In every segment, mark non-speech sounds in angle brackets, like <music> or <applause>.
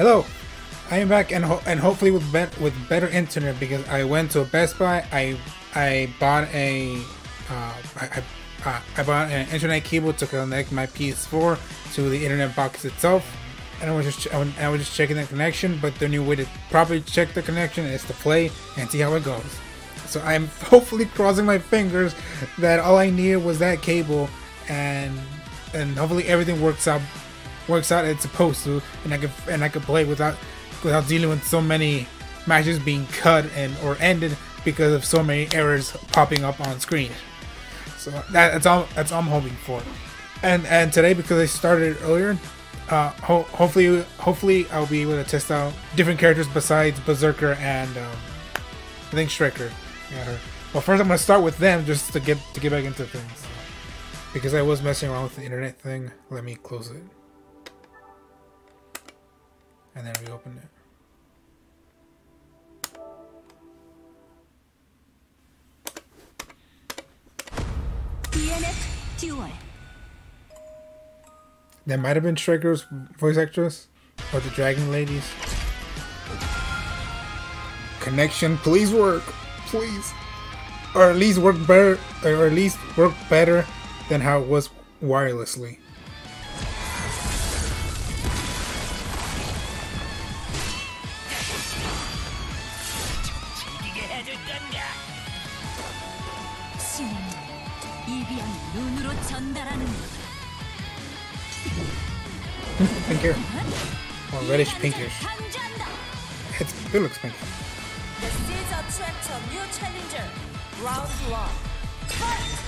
Hello, I am back and ho- and hopefully with with better internet because I went to a Best Buy. I I bought a uh, I I, uh, I bought an internet cable to connect my PS4 to the internet box itself, and I was just I was just checking the connection. But the new way to properly check the connection is to play and see how it goes. So I'm <laughs> hopefully crossing my fingers that all I needed was that cable, and and hopefully everything works out works out as it's supposed to, and I can and I can play without without dealing with so many matches being cut and or ended because of so many errors popping up on screen. So that, that's all that's all I'm hoping for. And and today because I started earlier, uh, ho- hopefully hopefully I'll be able to test out different characters besides Berserker and um, I think Striker. Yeah, her. But first I'm gonna start with them just to get to get back into things. Because I was messing around with the internet thing. Let me close it and then reopen it. That might have been Striker's voice actress or the Dragon Ladies. Connection, please work, please, or at least work better, or at least work better than how it was wirelessly. pinkier. Or reddish pinkish. It's, it looks pink. New challenger. Round one. Fight!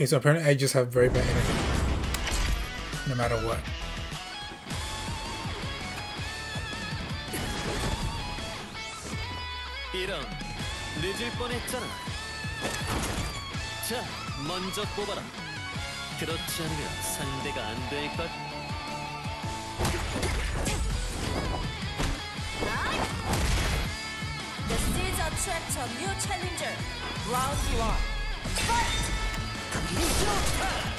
Okay, so apparently I just have very bad internet. No matter what. 이런 늦을 뻔했잖아. 자, 먼저 뽑아라. 그렇지 않으면 상대가 안 될 걸. This is a tractor new challenger. Round one. Fight! Yeah.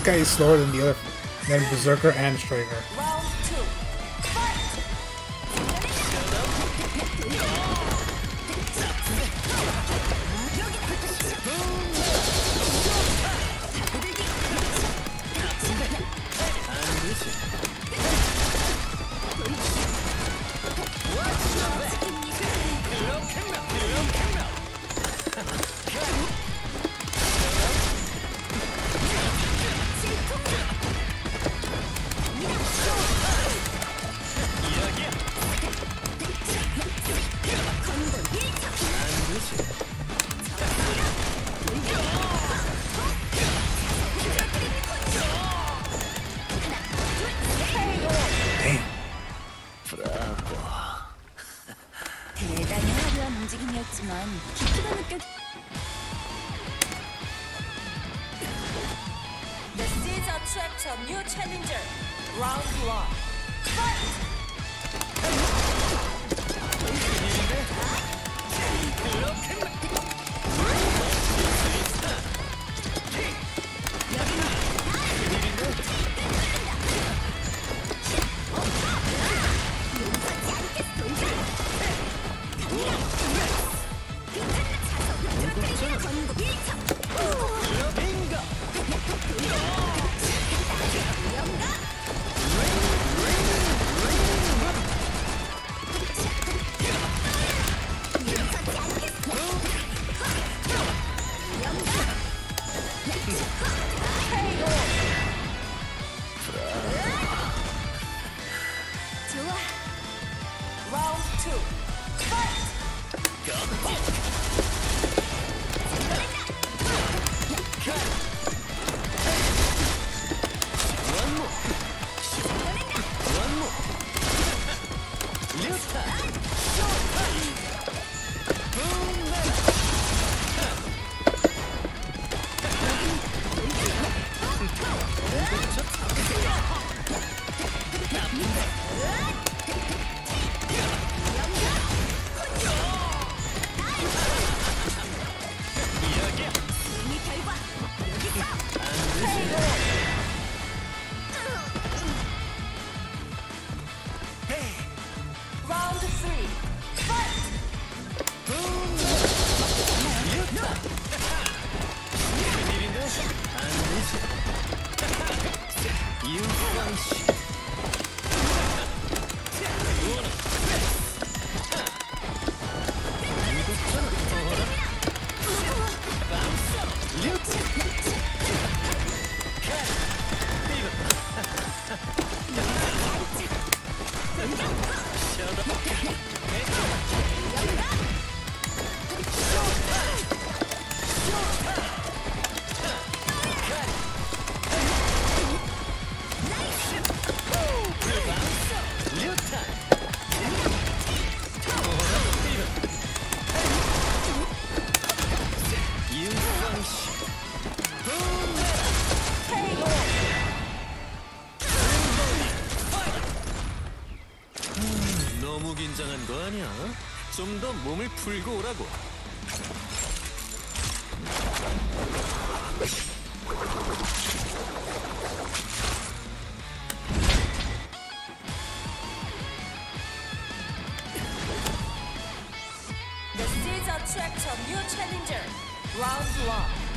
This guy is slower than the other, than Berserker and Striker. 움직임이었지만 깊이가 느껴 The stage attracts a new challenger. Round one. Fight! Round 너무 긴장한 거 아니야? 좀 더 몸을 풀고 오라고. This is a track to new challenger. Round one.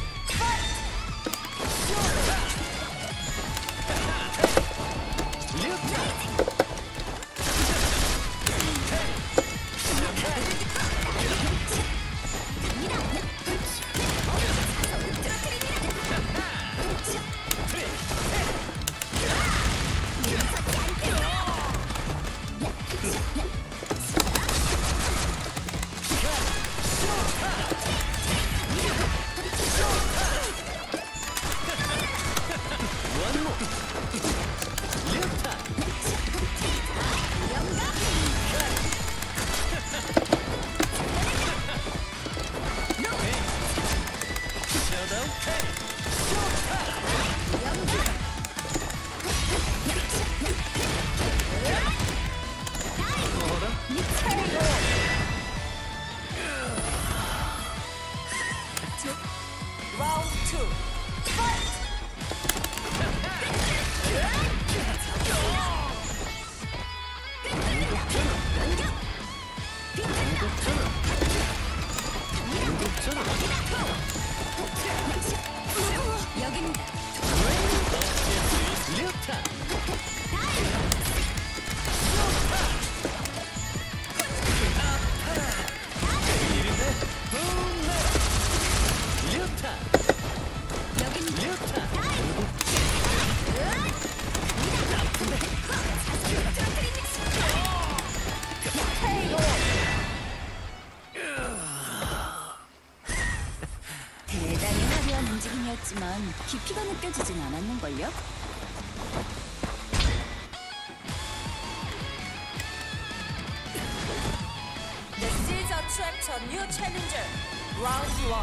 new challenger. Round one.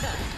Round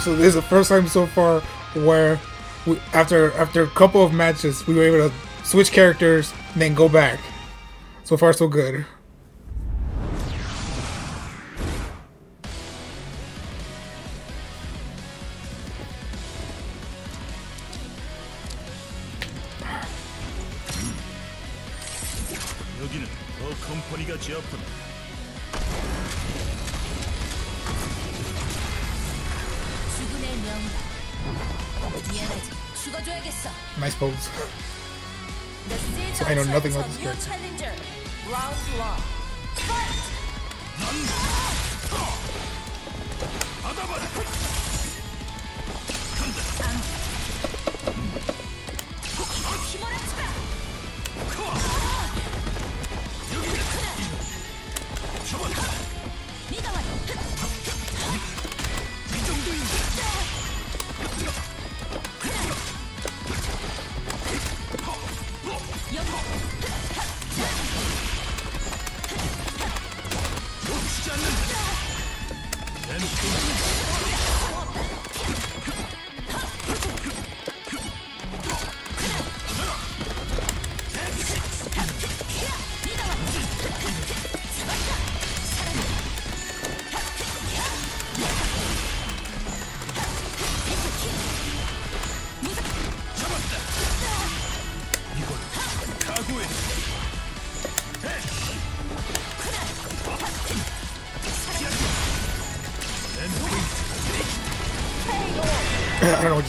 So this is the first time so far where we, after after a couple of matches we were able to switch characters and then go back. So far so good.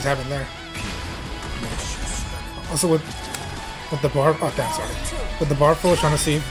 just happened there. Also with with the bar oh damn! sorry. With the bar full to see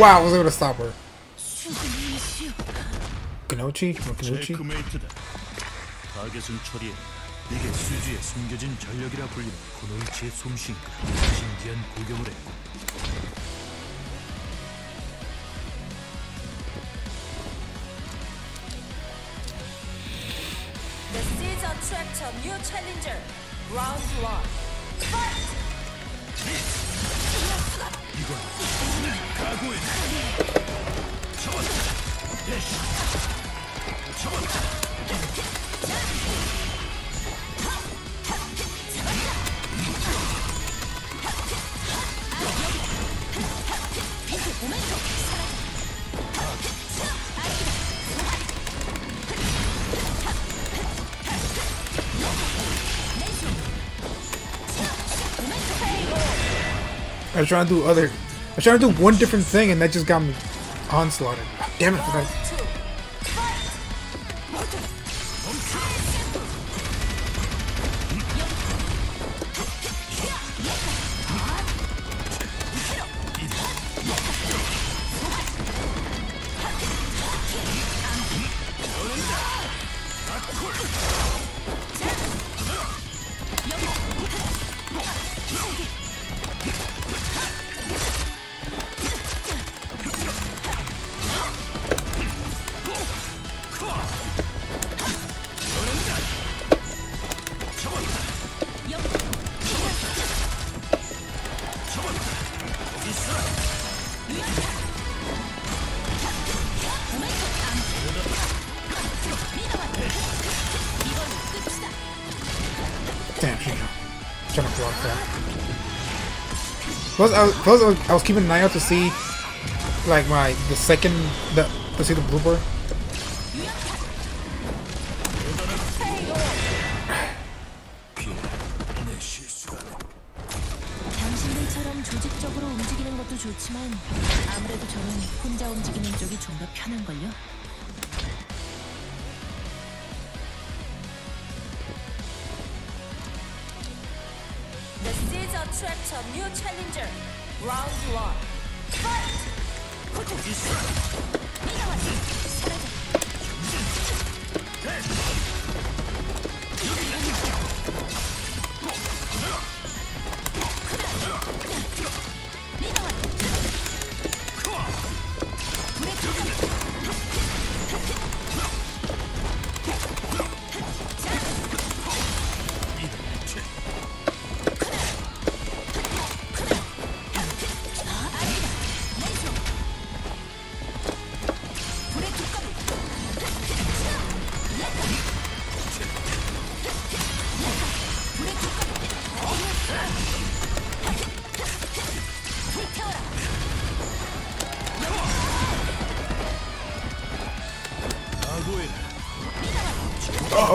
wow, I was able to stop her. Kanochi? Kanochi? The Caesar Tractor New Challenger Round 1 I was trying to do other. I was trying to do one different thing and that just got me onslaughted. Ah, Damn it, Plus, I was, plus I was, I was keeping an eye out to see, like my the second the to see the blooper. 좋지만 아무래도 저는 혼자 움직이는 쪽이 좀 더 편한 걸요. New challenger. Round one. Fight.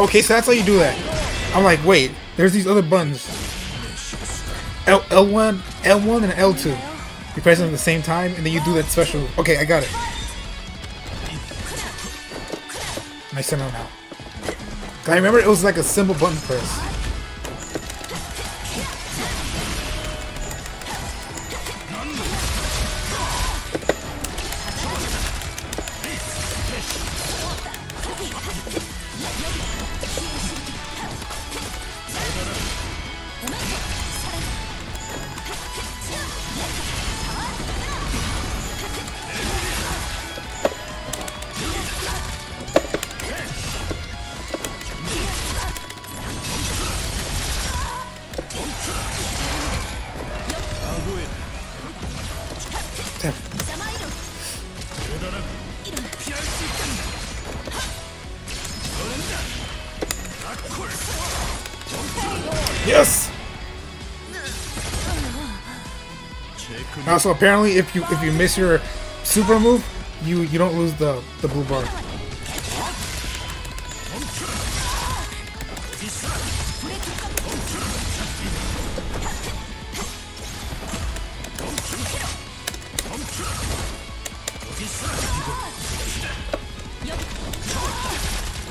Okay, so that's how you do that. I'm like, wait, there's these other buttons. L L1, L1, and L2. You press them at the same time, and then you do that special. Okay, I got it. Nice know now. I remember it was like a simple button press. Also, apparently, if you if you miss your super move, you you don't lose the the blue bar.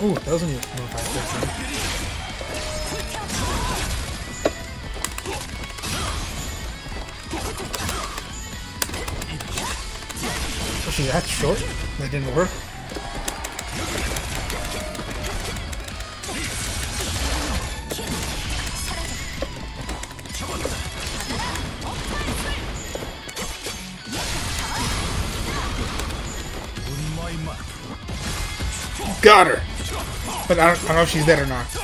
Ooh, that wasn't no, Actually, that's short. That didn't work. Got her! But I don't, I don't know if she's dead or not.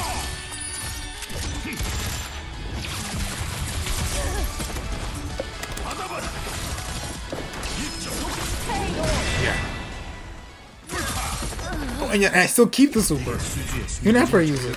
And I still keep the super. You never use it.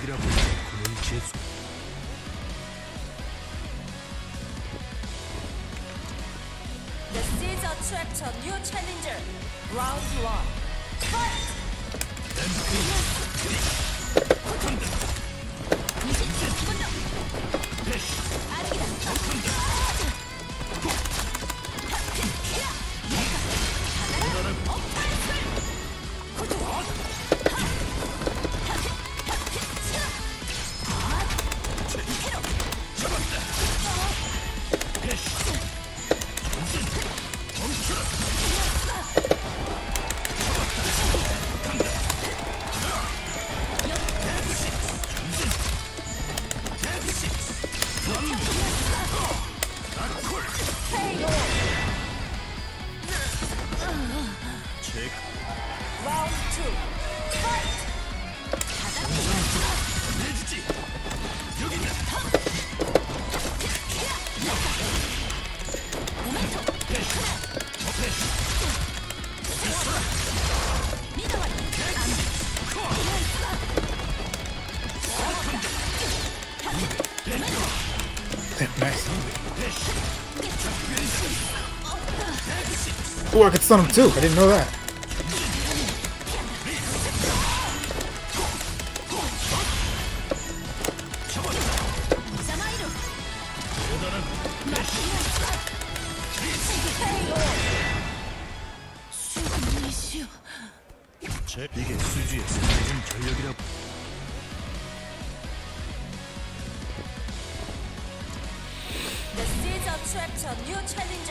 Stun him too. I didn't know that.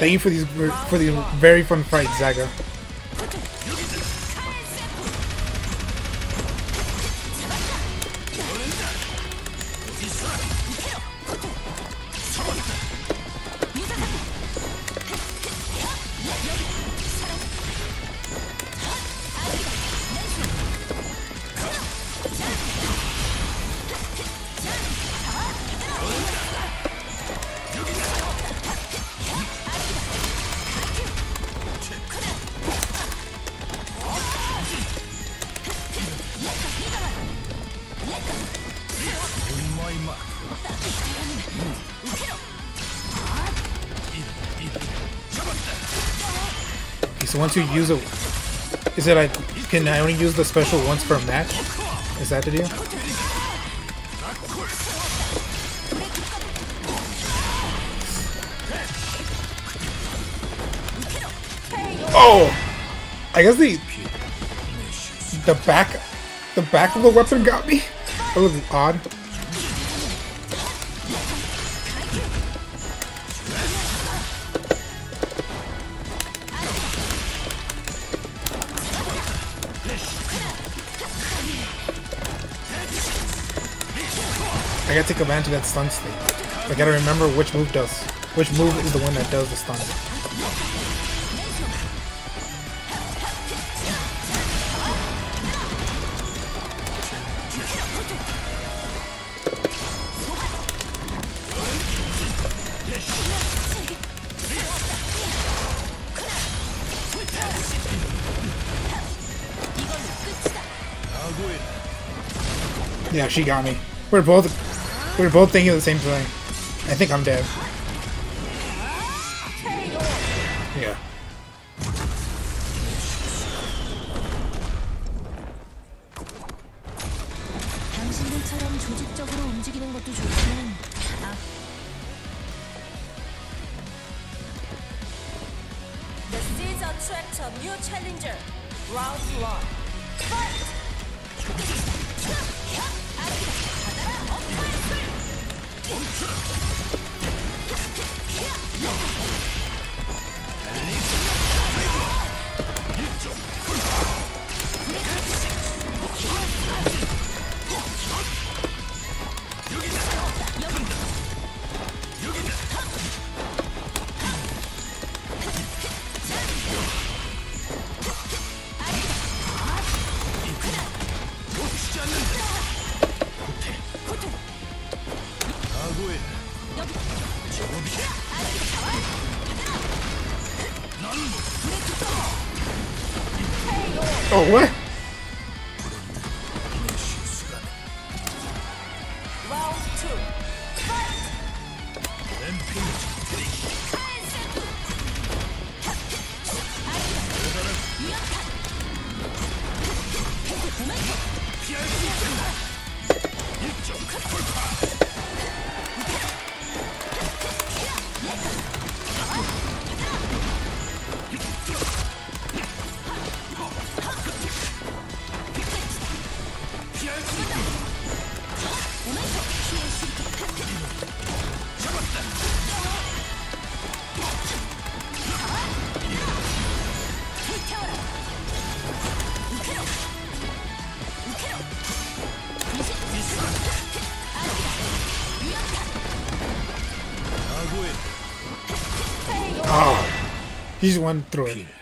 Thank you for these for these very fun fights, Zaga. Once you use it, is it like can I only use the special once per match? Is that the deal? Oh, I guess the the back the back of the weapon got me. That was odd. I gotta take advantage of that stun state. I gotta remember which move does. Which move is the one that does the stun. Yeah, she got me. We're both we're both thinking the same thing. I think I'm dead. He one through it.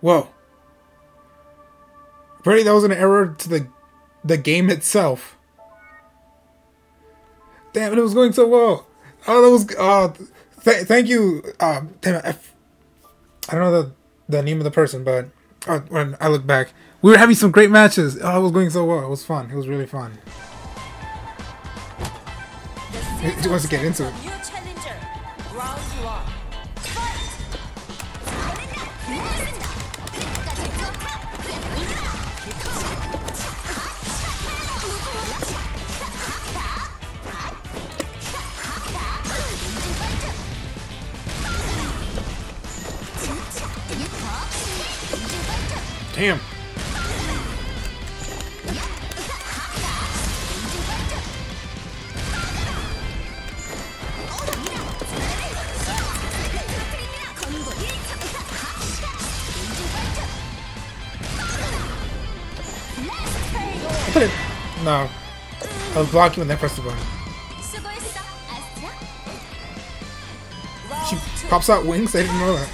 Whoa. Apparently that was an error to the the game itself. Damn it, it was going so well. Oh, that was uh th- thank you. Uh, damn it, I, f- I don't know the the name of the person, but uh, when I look back, we were having some great matches. Oh, it was going so well. It was fun. It was really fun. He <laughs> he wants to get into it. New challenger. Round one. Damn. No. I was blocking when I pressed the button. She pops out wings? I didn't know that.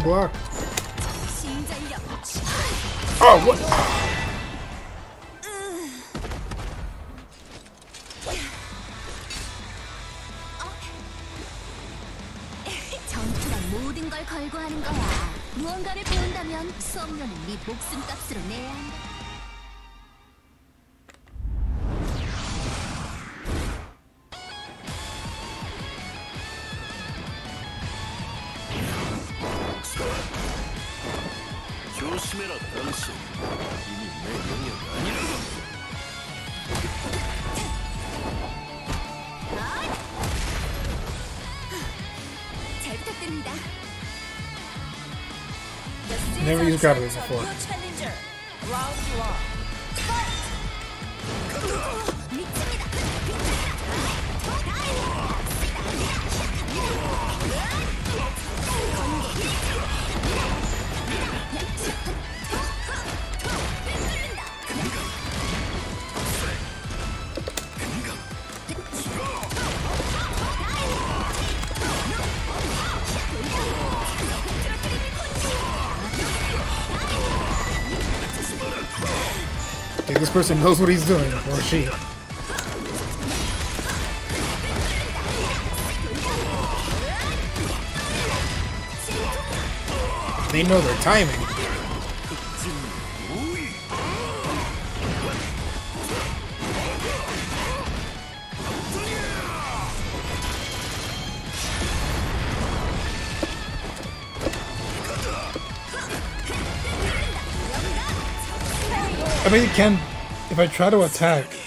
block. Oh, what? Never used grapplers before. This person knows what he's doing, or she. They know their timing. I mean, can if I try to attack.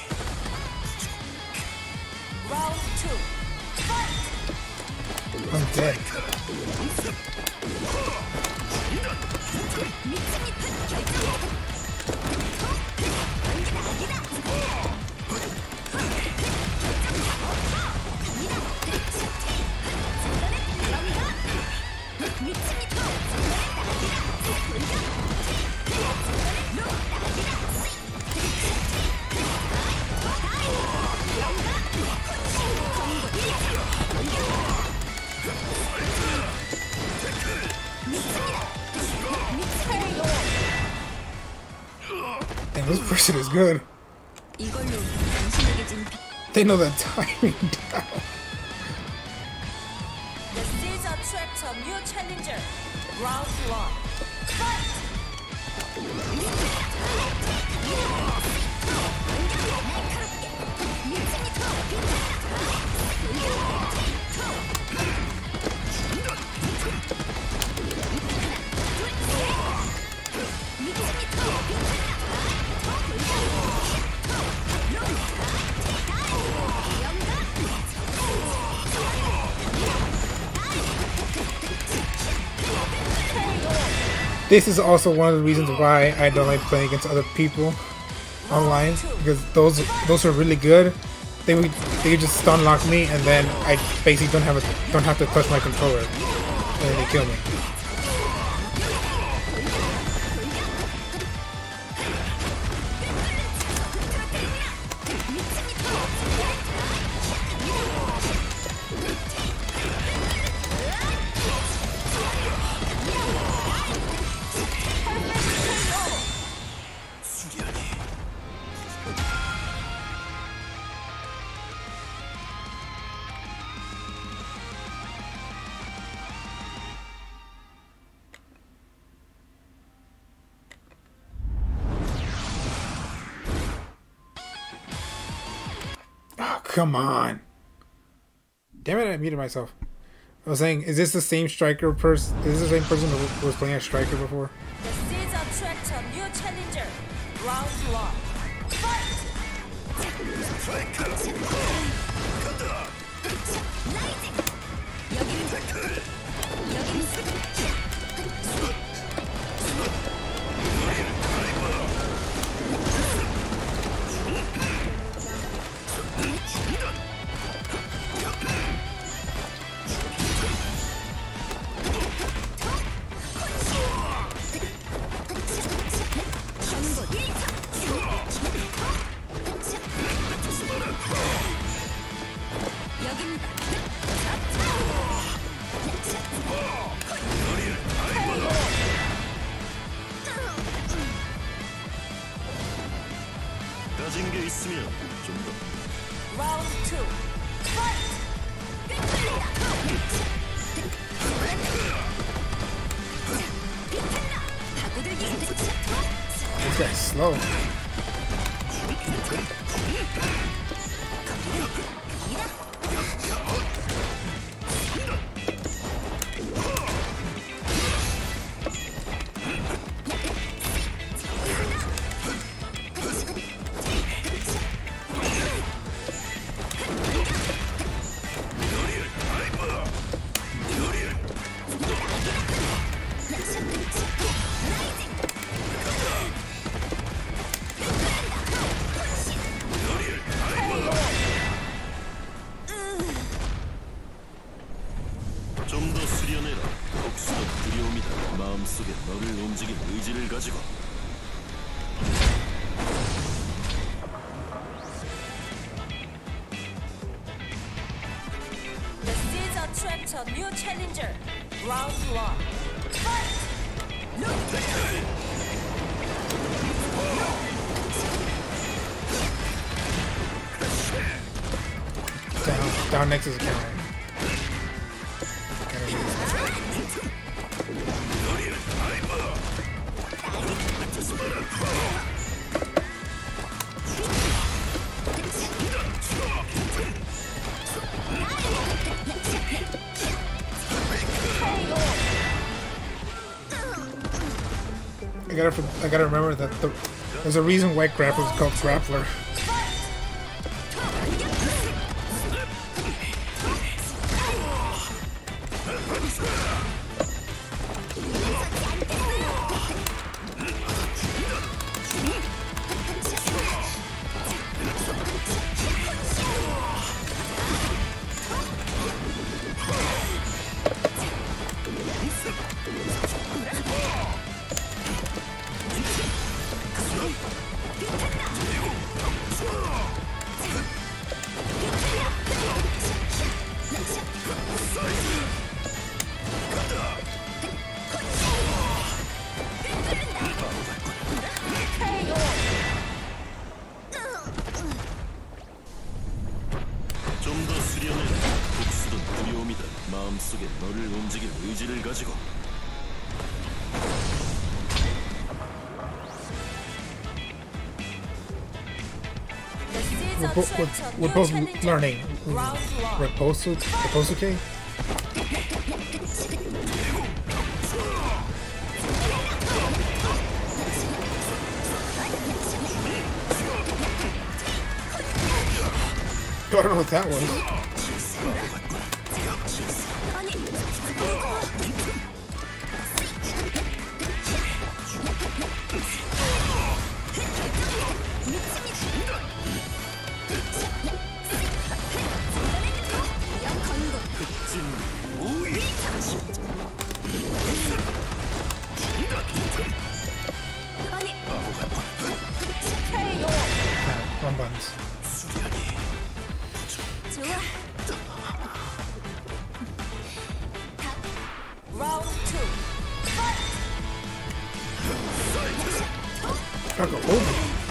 Know the <laughs> timing This is also one of the reasons why I don't like playing against other people online because those those are really good. They would they just stun lock me and then I basically don't have a don't have to touch my controller and they kill me. Come on. Damn it, I muted myself. I was saying, is this the same striker person? Is this the same person who was playing as striker before? The Seas attract a new challenger. Round one. 여 마음속에 너를 움직일 의지를 가지고 This is a trap to new challenger. Round 1 Down, down next is a counter. Gotta, remember that the, there's a reason why grappler is called grappler. We're, both learning. Round 1 Reposu, Reposuke? I don't know what that was. Ah, buttons. Round 2 Gotta go over.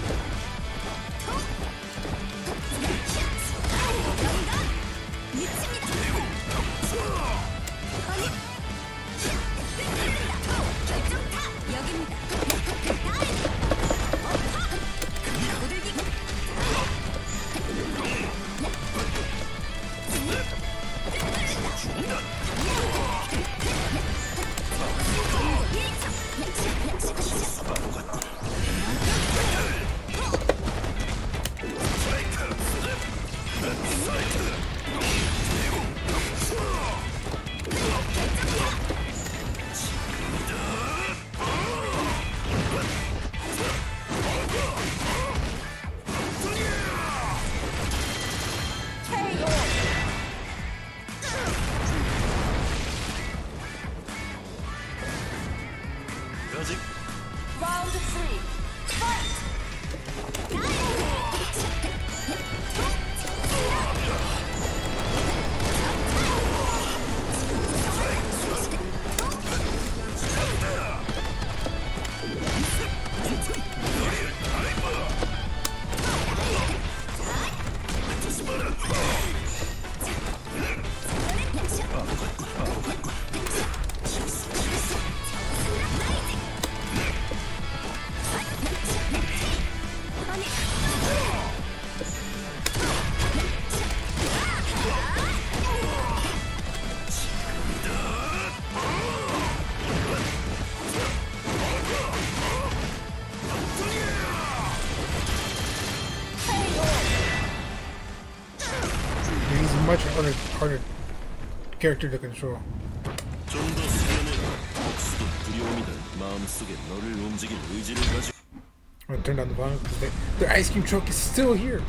character to control. i turned on the volume because their ice cream truck is still here.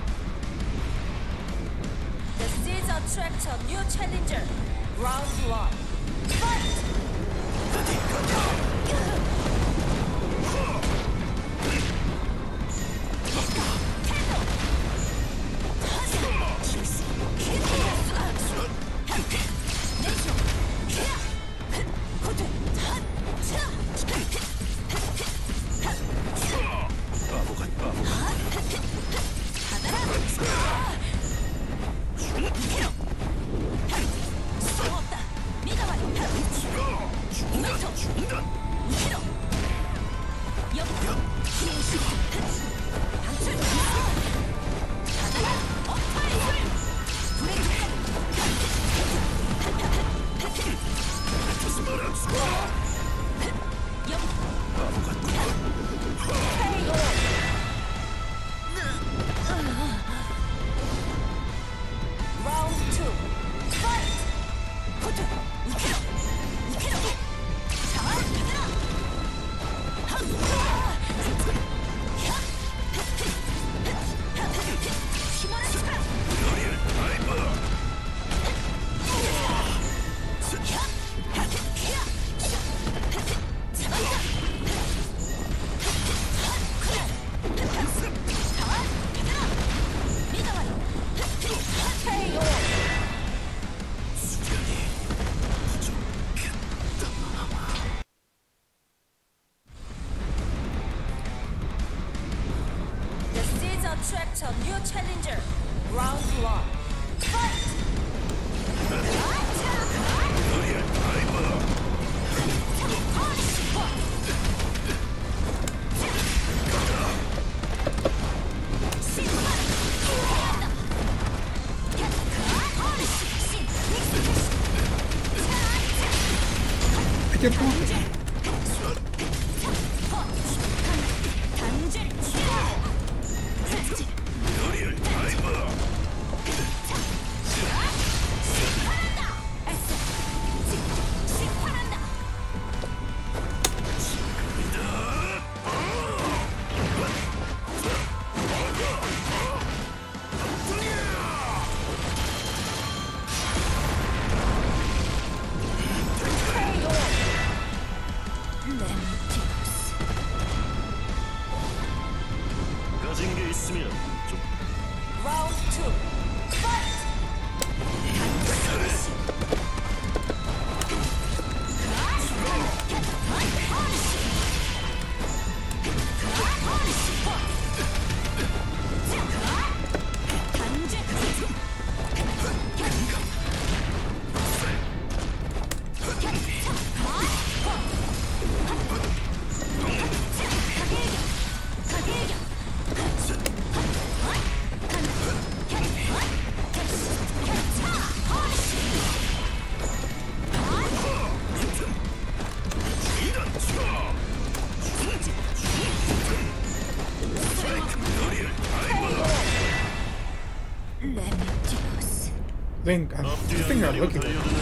りいす。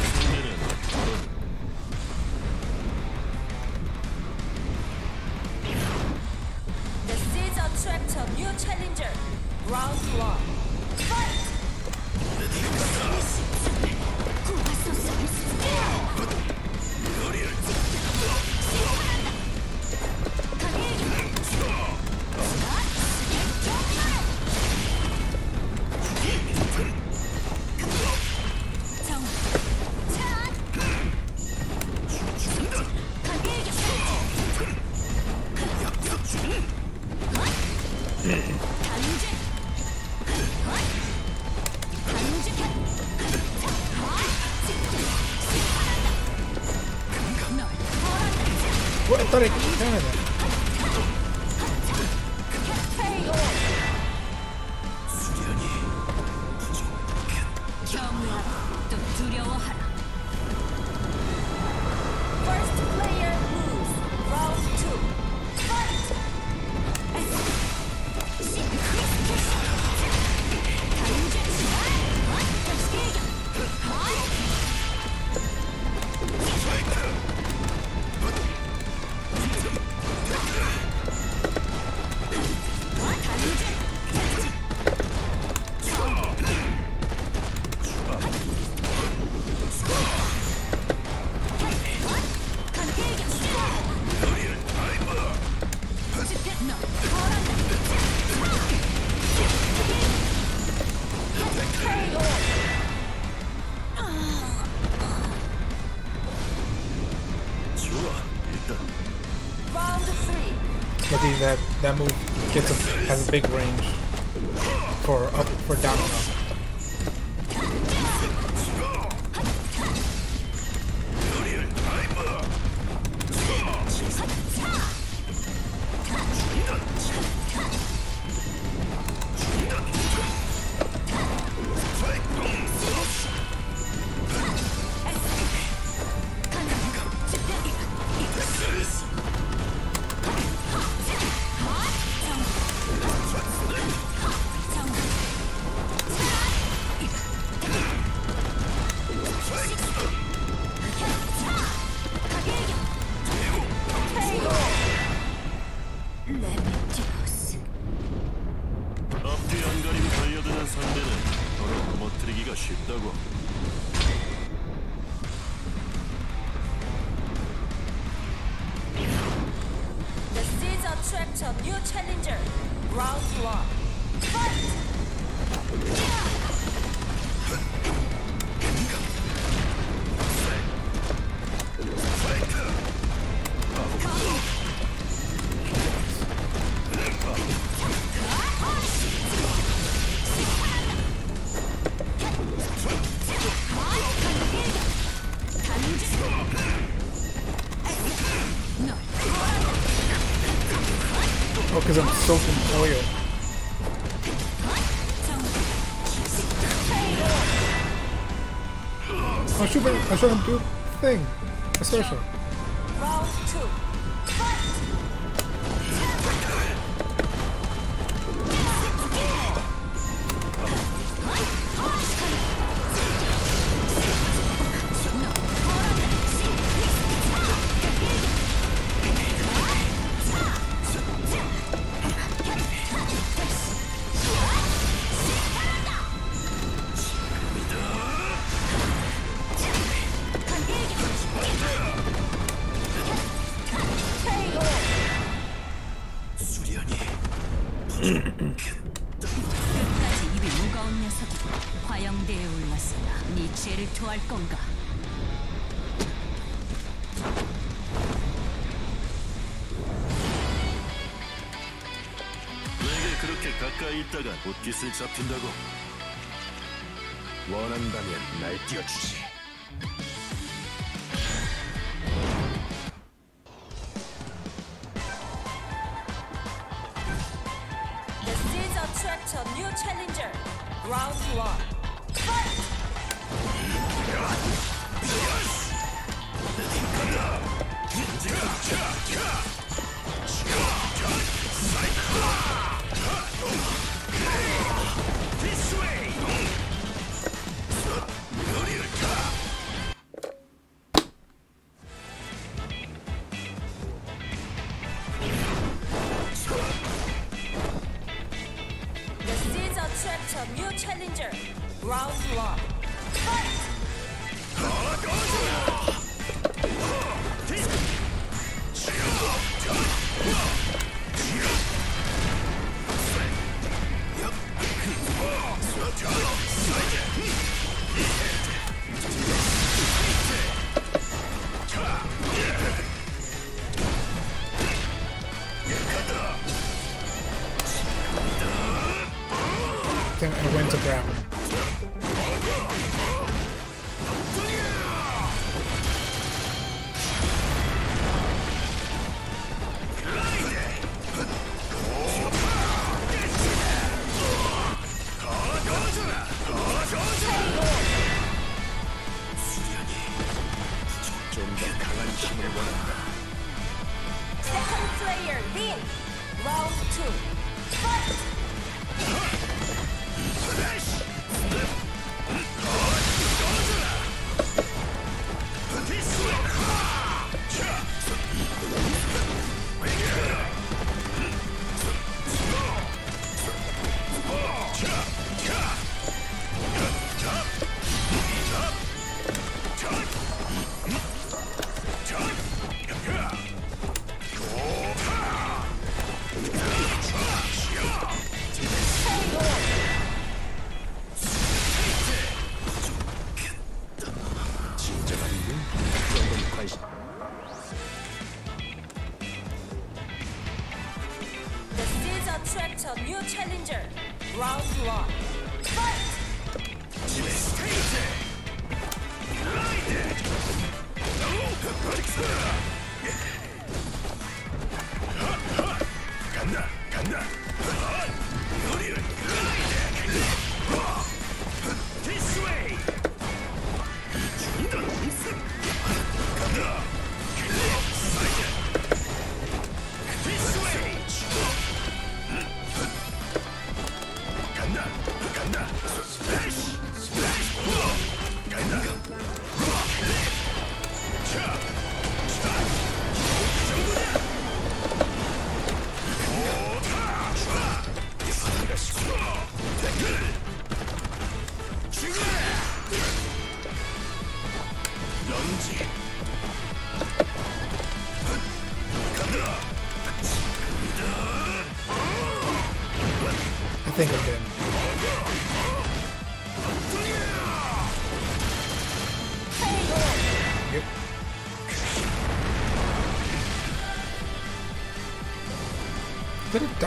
that move gets a, has a big range. I showed him do thing. A special. 준다고.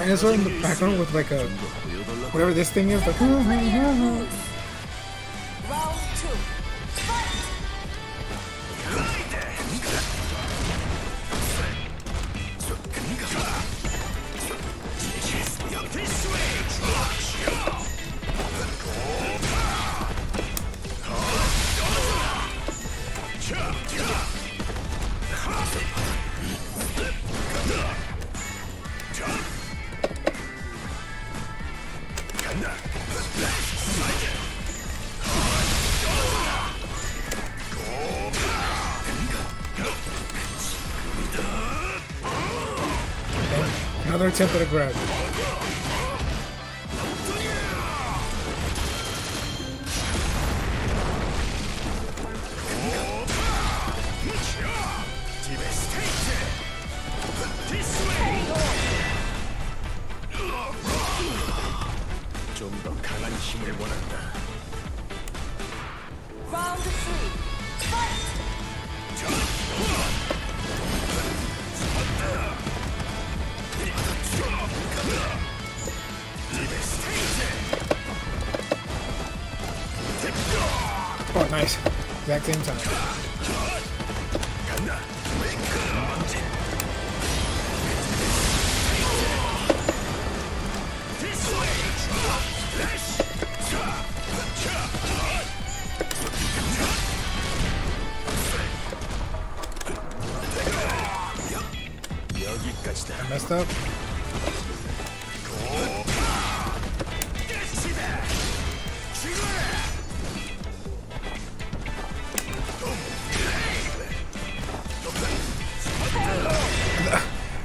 Dinosaur in the background with like a whatever this thing is? Like, another attempt at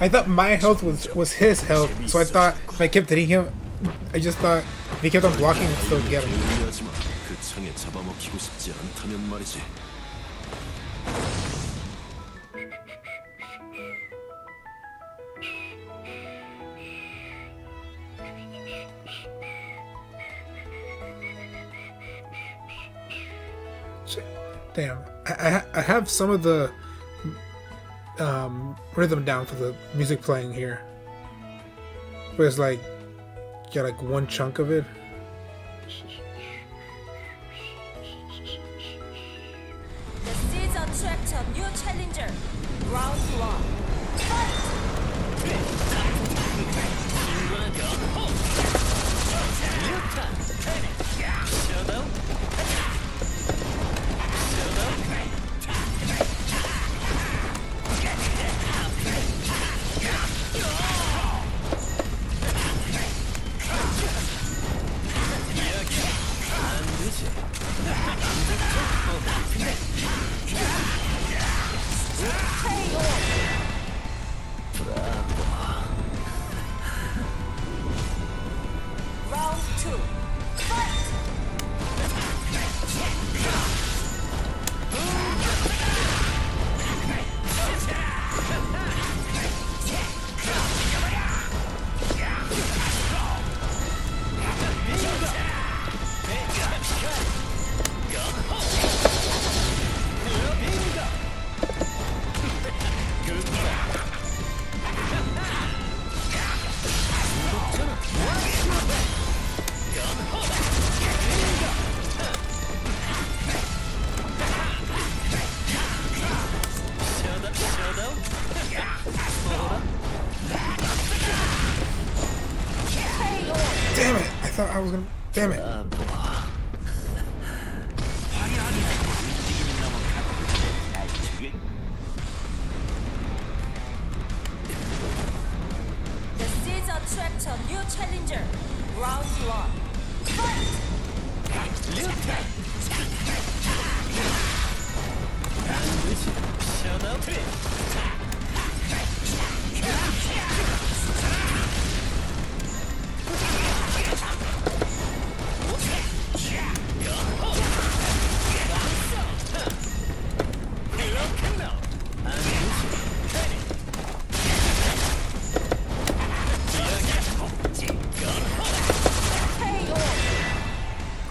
I thought my health was was his health, so I thought if I kept hitting him, I just thought if he kept on blocking, I'd still get him. Damn, I, I, I have some of the um, rhythm down for the music playing here, but it's like got like one chunk of it. The Caesar Tractor New Challenger Round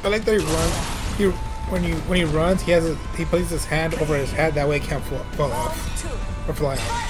I like that he runs. He when he when he runs, he has a, he places his hand over his head. That way, it can't fall, fall off or fly.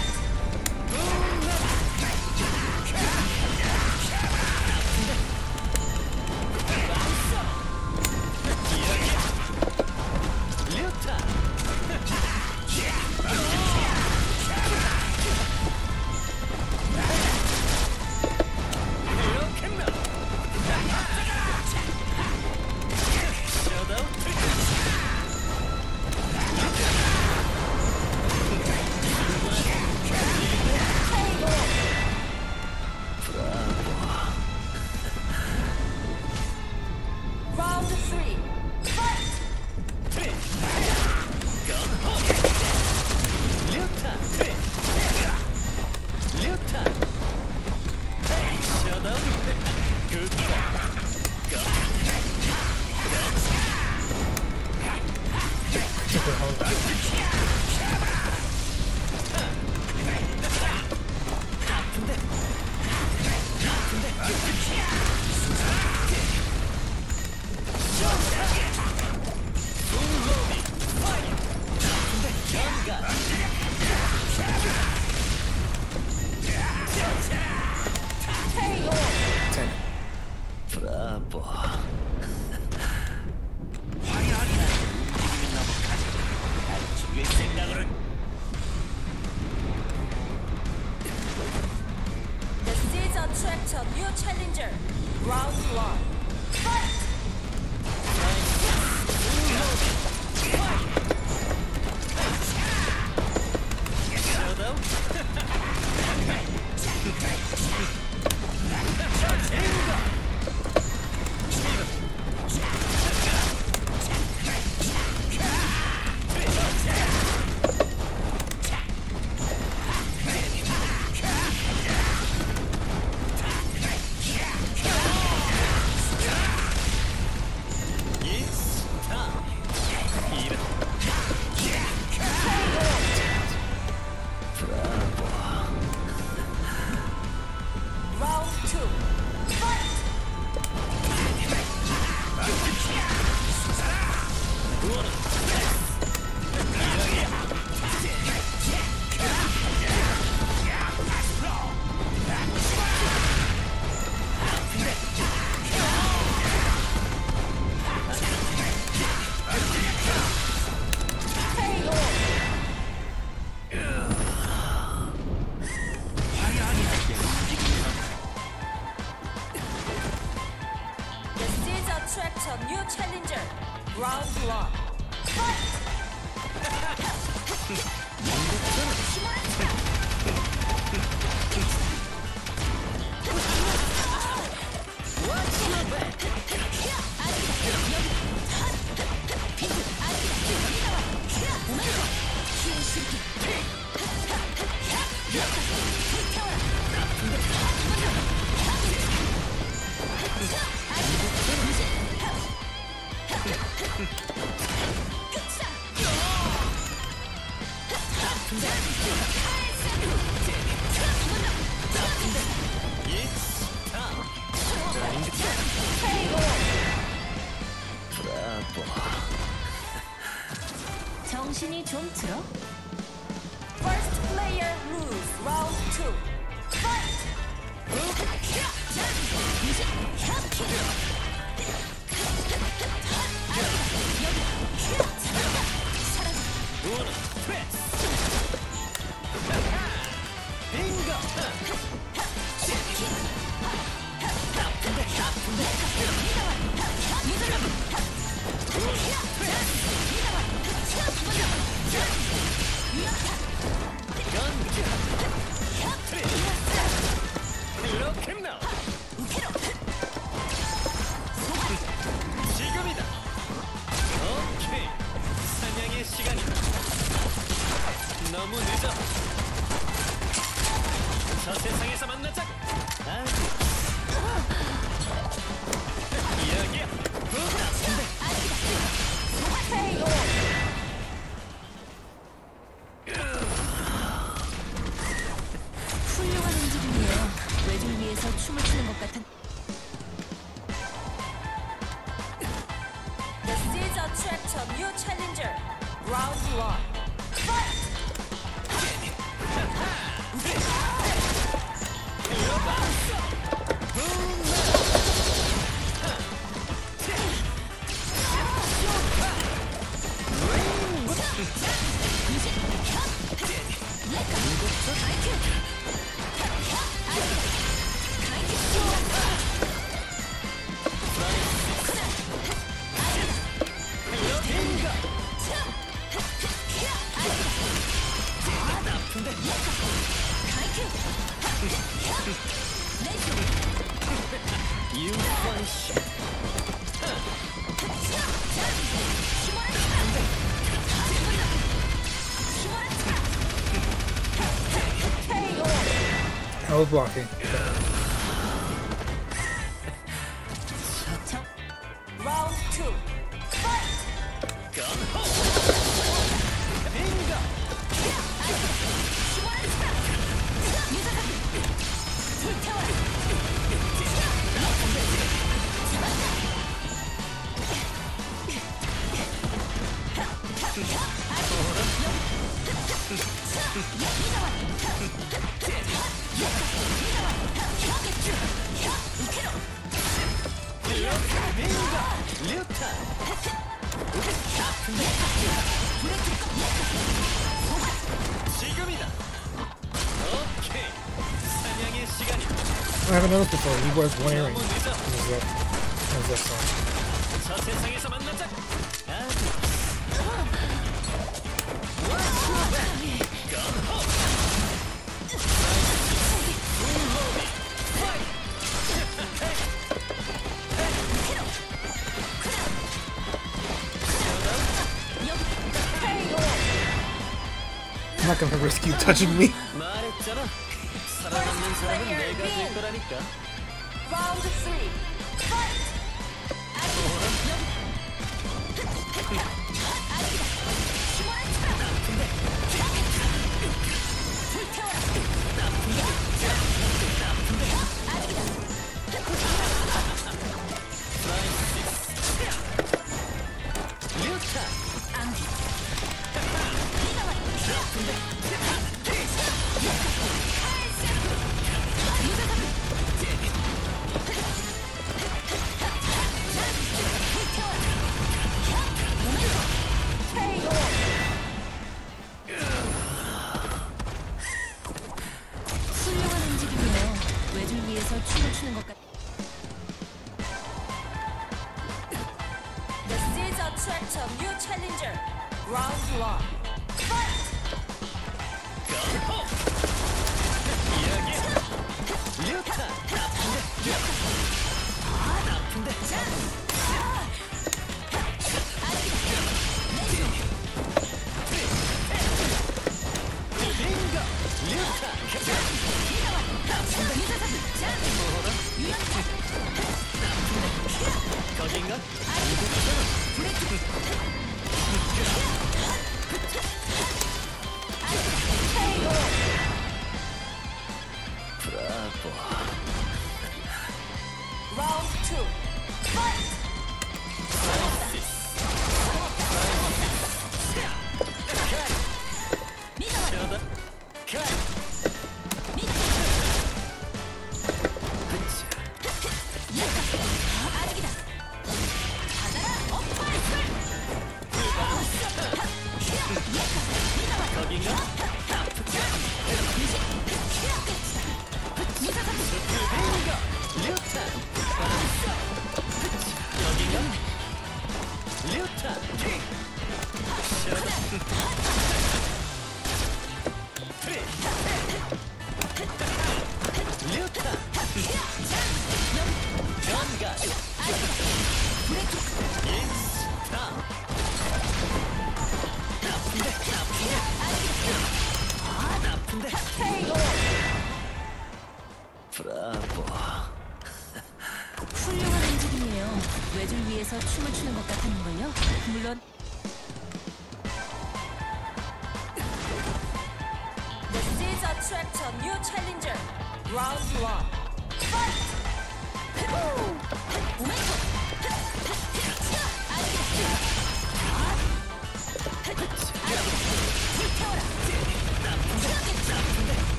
blocking. before. He wears one earring. I'm not gonna risk you touching me. Round three.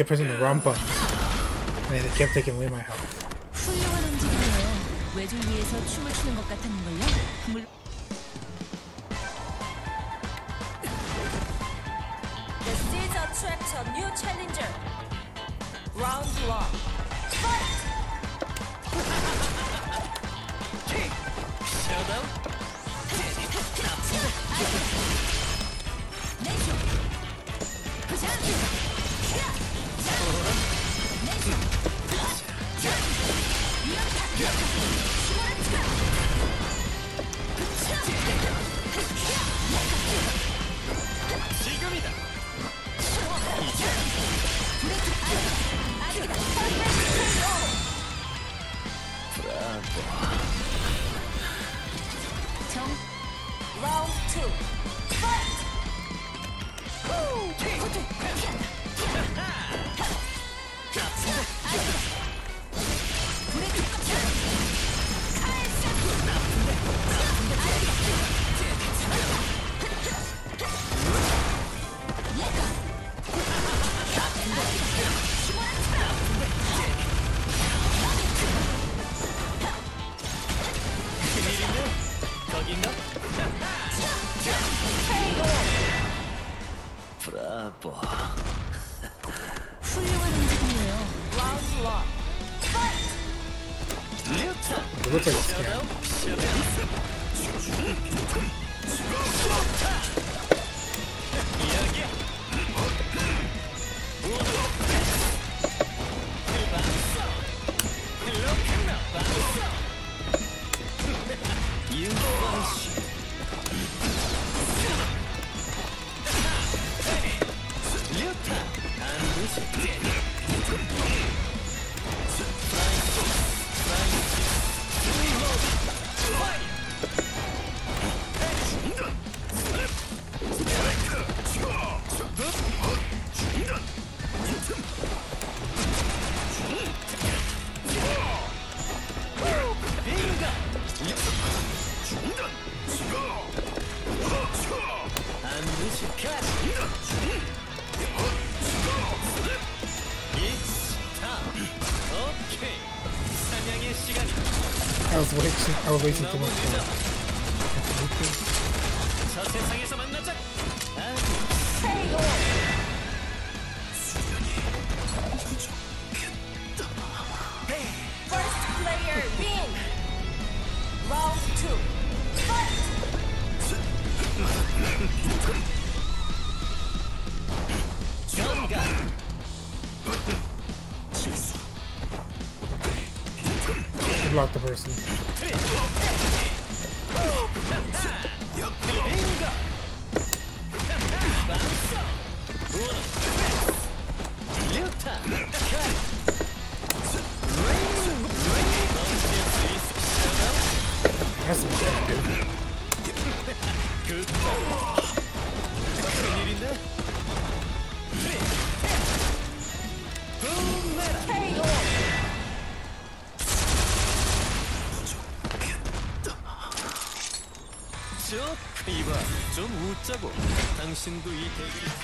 kept pressing the wrong button. And it kept taking away my health. Bravo. 훌륭한 움직임이에 요. 라운드 1. 파이 트! 누구 때렸어 요? I'll wait until next. 당신도 이 대기